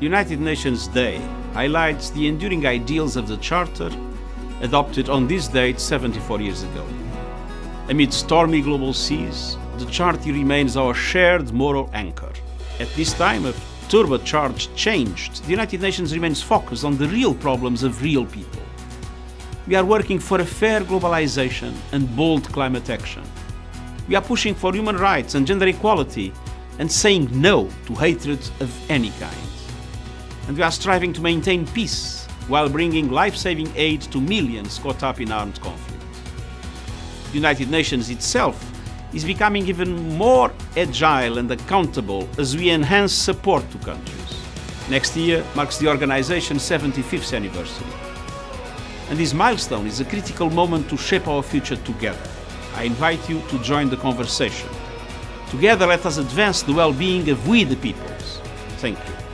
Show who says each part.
Speaker 1: United Nations Day highlights the enduring ideals of the Charter adopted on this date 74 years ago. Amid stormy global seas, the Charter remains our shared moral anchor. At this time of turbocharged change, the United Nations remains focused on the real problems of real people. We are working for a fair globalization and bold climate action. We are pushing for human rights and gender equality and saying no to hatred of any kind and we are striving to maintain peace while bringing life-saving aid to millions caught up in armed conflict. The United Nations itself is becoming even more agile and accountable as we enhance support to countries. Next year marks the organization's 75th anniversary. And this milestone is a critical moment to shape our future together. I invite you to join the conversation. Together, let us advance the well being of we the peoples. Thank you.